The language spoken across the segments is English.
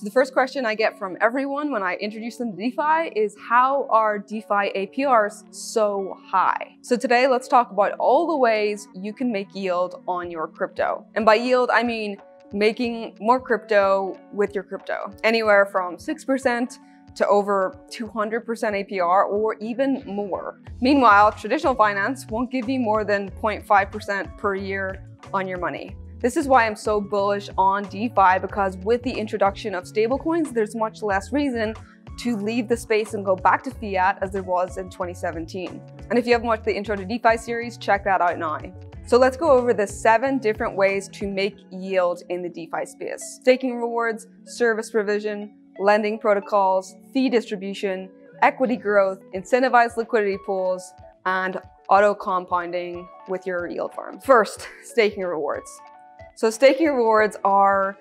So the first question I get from everyone when I introduce them to DeFi is how are DeFi APRs so high? So today let's talk about all the ways you can make yield on your crypto. And by yield, I mean making more crypto with your crypto, anywhere from 6% to over 200% APR or even more. Meanwhile, traditional finance won't give you more than 0.5% per year on your money. This is why I'm so bullish on DeFi because with the introduction of stablecoins, there's much less reason to leave the space and go back to fiat as there was in 2017. And if you haven't watched the Intro to DeFi series, check that out now. So let's go over the seven different ways to make yield in the DeFi space. Staking rewards, service provision, lending protocols, fee distribution, equity growth, incentivized liquidity pools, and auto compounding with your yield farm. First, staking rewards. So staking rewards are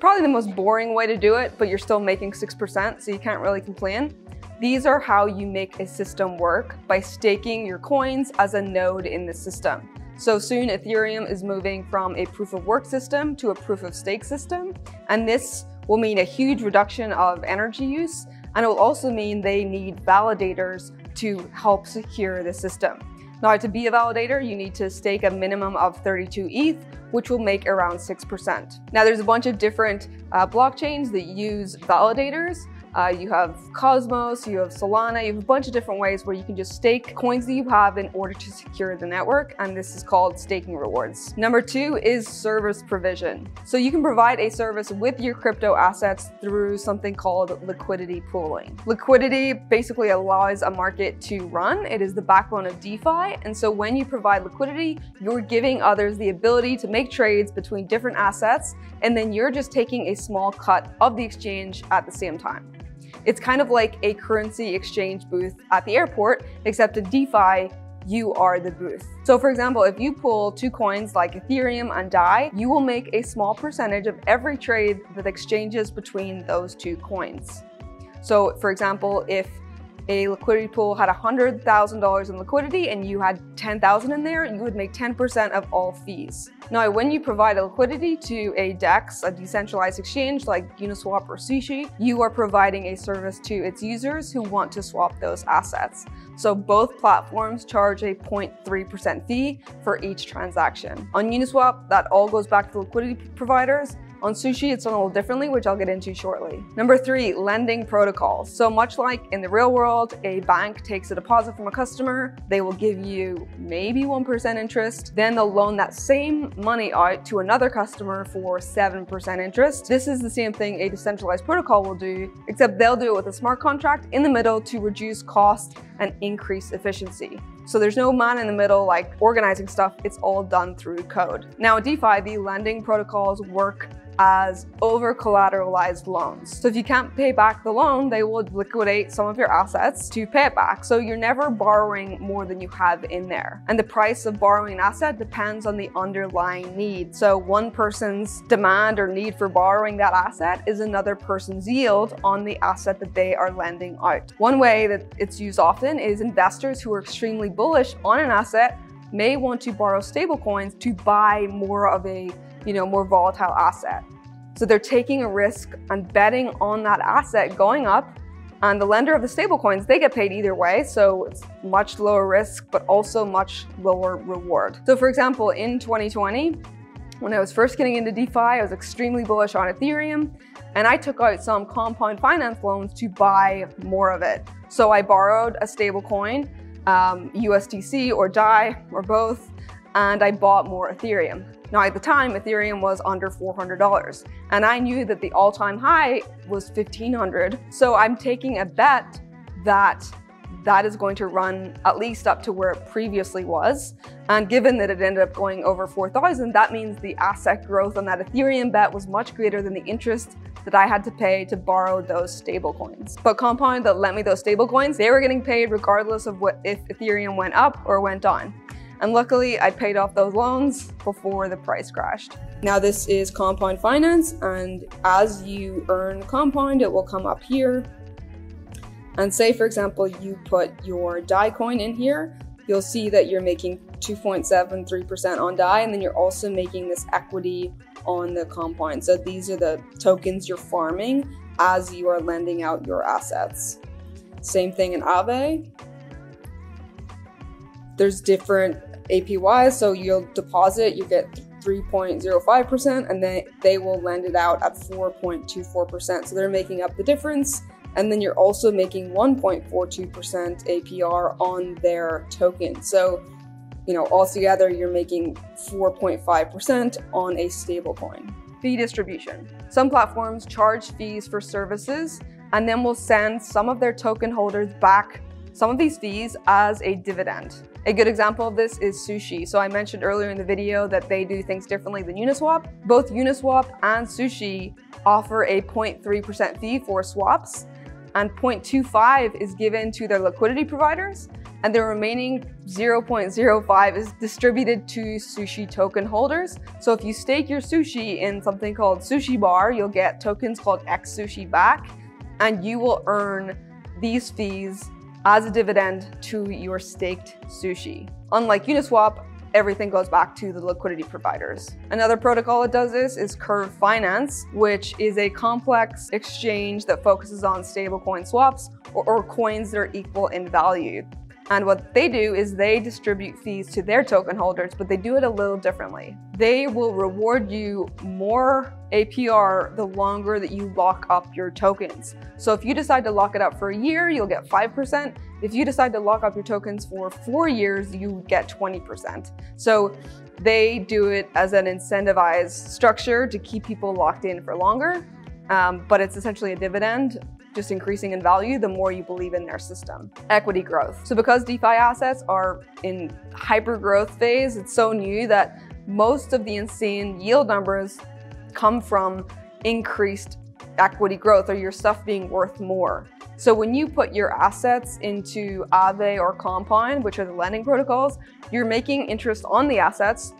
probably the most boring way to do it, but you're still making 6%, so you can't really complain. These are how you make a system work by staking your coins as a node in the system. So soon Ethereum is moving from a proof of work system to a proof of stake system. And this will mean a huge reduction of energy use. And it will also mean they need validators to help secure the system. Now, to be a validator, you need to stake a minimum of 32 ETH, which will make around 6%. Now, there's a bunch of different uh, blockchains that use validators. Uh, you have Cosmos, you have Solana, you have a bunch of different ways where you can just stake coins that you have in order to secure the network, and this is called staking rewards. Number two is service provision. So you can provide a service with your crypto assets through something called liquidity pooling. Liquidity basically allows a market to run. It is the backbone of DeFi, and so when you provide liquidity, you're giving others the ability to make trades between different assets, and then you're just taking a small cut of the exchange at the same time. It's kind of like a currency exchange booth at the airport, except in DeFi, you are the booth. So for example, if you pull two coins like Ethereum and DAI, you will make a small percentage of every trade that exchanges between those two coins. So for example, if a liquidity pool had $100,000 in liquidity and you had 10,000 in there, you would make 10% of all fees. Now, when you provide a liquidity to a DEX, a decentralized exchange like Uniswap or Sushi, you are providing a service to its users who want to swap those assets. So both platforms charge a 0.3% fee for each transaction. On Uniswap, that all goes back to liquidity providers, on Sushi, it's done a little differently, which I'll get into shortly. Number three, lending protocols. So much like in the real world, a bank takes a deposit from a customer, they will give you maybe 1% interest, then they'll loan that same money out to another customer for 7% interest. This is the same thing a decentralized protocol will do, except they'll do it with a smart contract in the middle to reduce cost and increase efficiency. So there's no man in the middle like organizing stuff, it's all done through code. Now DeFi, the lending protocols work as over collateralized loans. So if you can't pay back the loan, they will liquidate some of your assets to pay it back. So you're never borrowing more than you have in there. And the price of borrowing an asset depends on the underlying need. So one person's demand or need for borrowing that asset is another person's yield on the asset that they are lending out. One way that it's used often is investors who are extremely bullish on an asset may want to borrow stablecoins to buy more of a you know, more volatile asset. So they're taking a risk and betting on that asset going up and the lender of the stablecoins, they get paid either way, so it's much lower risk, but also much lower reward. So for example, in 2020, when I was first getting into DeFi, I was extremely bullish on Ethereum, and I took out some compound finance loans to buy more of it. So I borrowed a stablecoin, um, USDC or DAI, or both, and I bought more Ethereum. Now at the time, Ethereum was under $400 and I knew that the all-time high was 1500. So I'm taking a bet that that is going to run at least up to where it previously was. And given that it ended up going over 4,000, that means the asset growth on that Ethereum bet was much greater than the interest that I had to pay to borrow those stable coins. But Compound that lent me those stable coins, they were getting paid regardless of what if Ethereum went up or went down. And luckily I paid off those loans before the price crashed. Now this is compound finance and as you earn compound, it will come up here. And say for example, you put your DAI coin in here, you'll see that you're making 2.73% on DAI and then you're also making this equity on the compound. So these are the tokens you're farming as you are lending out your assets. Same thing in Aave. There's different APYs, so you'll deposit, you get 3.05%, and then they will lend it out at 4.24%. So they're making up the difference. And then you're also making 1.42% APR on their token. So, you know, altogether you're making 4.5% on a stablecoin. Fee distribution. Some platforms charge fees for services and then will send some of their token holders back some of these fees as a dividend. A good example of this is Sushi. So I mentioned earlier in the video that they do things differently than Uniswap. Both Uniswap and Sushi offer a 0.3% fee for swaps and 0.25 is given to their liquidity providers and the remaining 0.05 is distributed to sushi token holders. So if you stake your sushi in something called Sushi Bar, you'll get tokens called X Sushi back and you will earn these fees as a dividend to your staked sushi. Unlike Uniswap, everything goes back to the liquidity providers. Another protocol that does this is Curve Finance, which is a complex exchange that focuses on stablecoin swaps or, or coins that are equal in value. And what they do is they distribute fees to their token holders, but they do it a little differently. They will reward you more APR the longer that you lock up your tokens. So if you decide to lock it up for a year, you'll get 5%. If you decide to lock up your tokens for four years, you get 20%. So they do it as an incentivized structure to keep people locked in for longer. Um, but it's essentially a dividend just increasing in value the more you believe in their system. Equity growth. So because DeFi assets are in hyper growth phase, it's so new that most of the insane yield numbers come from increased equity growth or your stuff being worth more. So when you put your assets into Aave or Compound, which are the lending protocols, you're making interest on the assets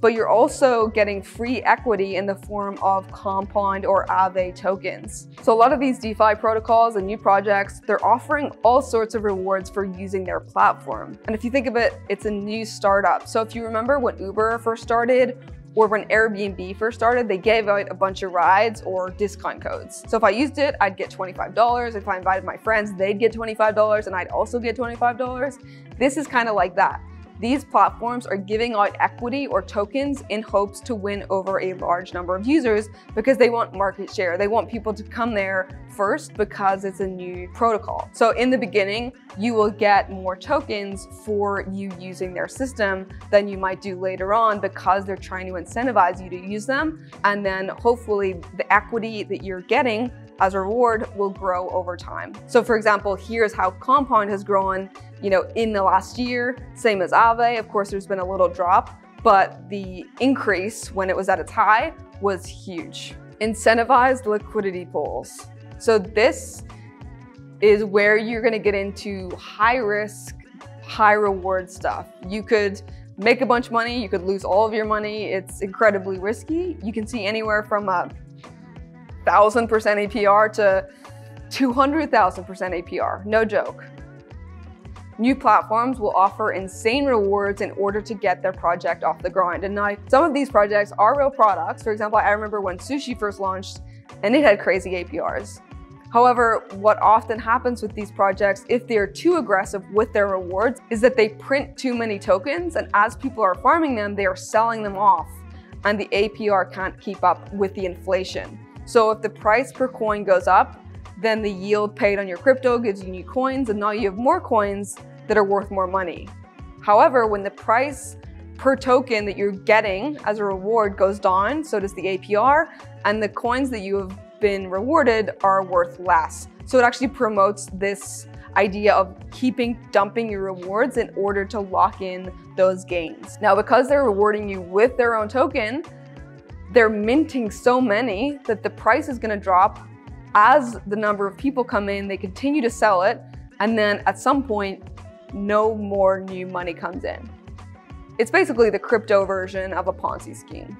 but you're also getting free equity in the form of Compound or Aave tokens. So a lot of these DeFi protocols and new projects, they're offering all sorts of rewards for using their platform. And if you think of it, it's a new startup. So if you remember when Uber first started, or when Airbnb first started, they gave out a bunch of rides or discount codes. So if I used it, I'd get $25. If I invited my friends, they'd get $25 and I'd also get $25. This is kind of like that. These platforms are giving out equity or tokens in hopes to win over a large number of users because they want market share. They want people to come there first because it's a new protocol. So in the beginning, you will get more tokens for you using their system than you might do later on because they're trying to incentivize you to use them. And then hopefully the equity that you're getting as a reward will grow over time. So for example, here's how Compound has grown, you know, in the last year, same as Aave. Of course, there's been a little drop, but the increase when it was at its high was huge. Incentivized liquidity pools. So this is where you're gonna get into high risk, high reward stuff. You could make a bunch of money, you could lose all of your money. It's incredibly risky. You can see anywhere from a 1,000% APR to 200,000% APR. No joke. New platforms will offer insane rewards in order to get their project off the ground. And now some of these projects are real products. For example, I remember when Sushi first launched and it had crazy APRs. However, what often happens with these projects, if they are too aggressive with their rewards, is that they print too many tokens and as people are farming them, they are selling them off and the APR can't keep up with the inflation. So if the price per coin goes up, then the yield paid on your crypto gives you new coins and now you have more coins that are worth more money. However, when the price per token that you're getting as a reward goes down, so does the APR, and the coins that you have been rewarded are worth less. So it actually promotes this idea of keeping dumping your rewards in order to lock in those gains. Now, because they're rewarding you with their own token, they're minting so many that the price is going to drop as the number of people come in, they continue to sell it, and then at some point, no more new money comes in. It's basically the crypto version of a Ponzi scheme.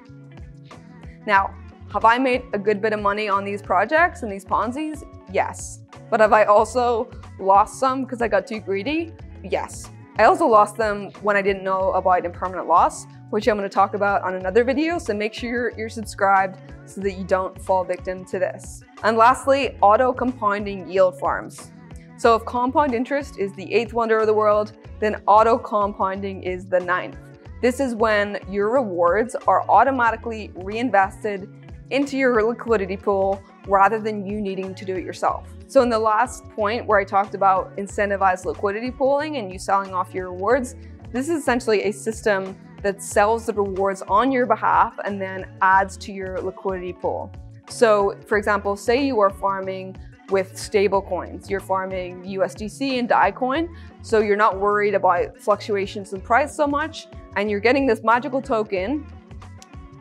Now, have I made a good bit of money on these projects and these Ponzi's? Yes. But have I also lost some because I got too greedy? Yes. I also lost them when I didn't know about impermanent loss, which I'm going to talk about on another video. So make sure you're, you're subscribed so that you don't fall victim to this. And lastly, auto compounding yield farms. So if compound interest is the eighth wonder of the world, then auto compounding is the ninth. This is when your rewards are automatically reinvested into your liquidity pool rather than you needing to do it yourself. So in the last point where I talked about incentivized liquidity pooling and you selling off your rewards, this is essentially a system that sells the rewards on your behalf and then adds to your liquidity pool. So for example, say you are farming with stable coins. You're farming USDC and DAI coin, so you're not worried about fluctuations in price so much, and you're getting this magical token.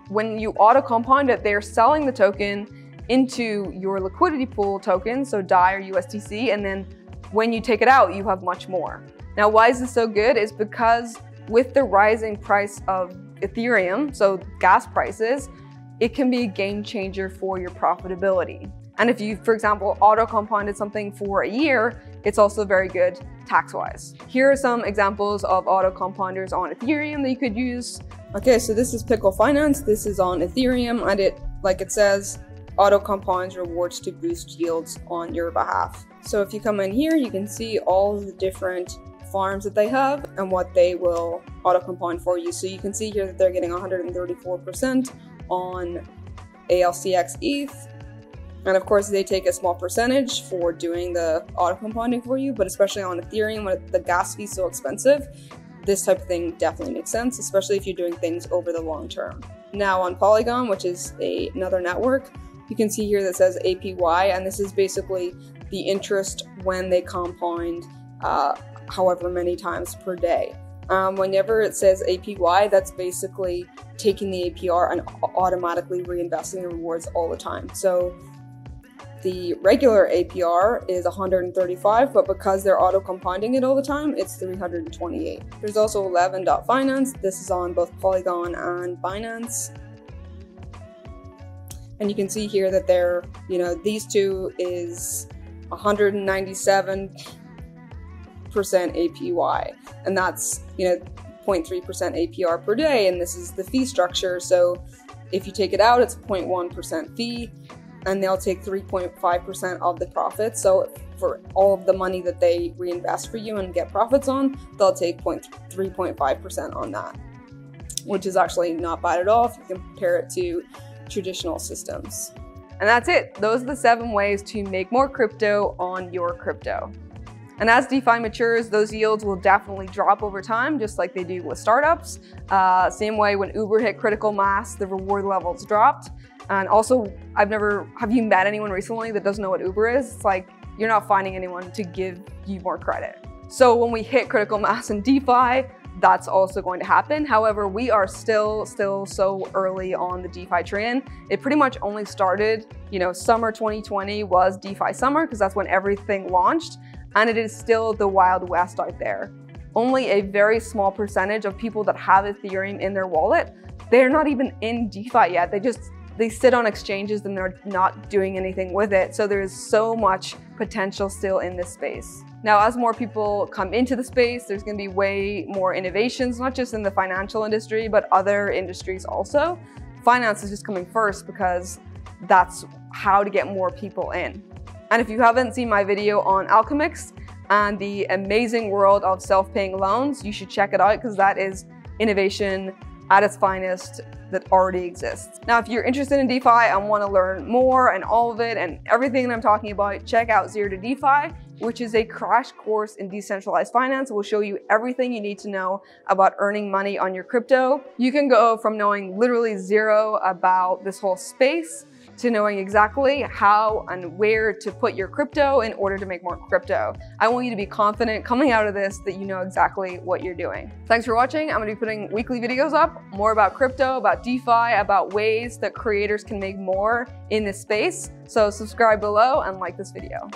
When you auto compound it, they're selling the token into your liquidity pool token, so DAI or USDC, and then when you take it out, you have much more. Now, why is this so good? Is because with the rising price of Ethereum, so gas prices, it can be a game changer for your profitability. And if you, for example, auto compounded something for a year, it's also very good tax-wise. Here are some examples of auto compounders on Ethereum that you could use. Okay, so this is Pickle Finance. This is on Ethereum and it, like it says, auto compounds rewards to boost yields on your behalf. So if you come in here, you can see all the different farms that they have and what they will auto compound for you. So you can see here that they're getting 134% on ALCX ETH. And of course, they take a small percentage for doing the auto compounding for you, but especially on Ethereum, when the gas fee is so expensive, this type of thing definitely makes sense, especially if you're doing things over the long term. Now on Polygon, which is a, another network, you can see here that says APY, and this is basically the interest when they compound uh, however many times per day. Um, whenever it says APY, that's basically taking the APR and automatically reinvesting the rewards all the time. So the regular APR is 135, but because they're auto compounding it all the time, it's 328. There's also Eleven.finance. This is on both Polygon and Binance. And you can see here that they're, you know, these two is 197% APY. And that's, you know, 0.3% APR per day. And this is the fee structure. So if you take it out, it's 0.1% fee and they'll take 3.5% of the profits. So for all of the money that they reinvest for you and get profits on, they'll take 3.5% on that, which is actually not bad at all if you compare it to traditional systems. And that's it. Those are the seven ways to make more crypto on your crypto. And as DeFi matures, those yields will definitely drop over time, just like they do with startups. Uh, same way when Uber hit critical mass, the reward levels dropped. And also, I've never, have you met anyone recently that doesn't know what Uber is? It's like, you're not finding anyone to give you more credit. So when we hit critical mass in DeFi, that's also going to happen. However, we are still still so early on the DeFi trend. It pretty much only started, you know, summer 2020 was DeFi summer because that's when everything launched and it is still the wild west out there. Only a very small percentage of people that have Ethereum in their wallet, they're not even in DeFi yet. They just they sit on exchanges and they're not doing anything with it. So there is so much potential still in this space. Now, as more people come into the space, there's going to be way more innovations, not just in the financial industry, but other industries also. Finance is just coming first because that's how to get more people in. And if you haven't seen my video on Alchemix and the amazing world of self-paying loans, you should check it out because that is innovation at its finest that already exists. Now, if you're interested in DeFi and want to learn more and all of it and everything that I'm talking about, check out Zero to DeFi, which is a crash course in decentralized finance. We'll show you everything you need to know about earning money on your crypto. You can go from knowing literally zero about this whole space to knowing exactly how and where to put your crypto in order to make more crypto. I want you to be confident coming out of this that you know exactly what you're doing. Thanks for watching. I'm gonna be putting weekly videos up, more about crypto, about DeFi, about ways that creators can make more in this space. So subscribe below and like this video.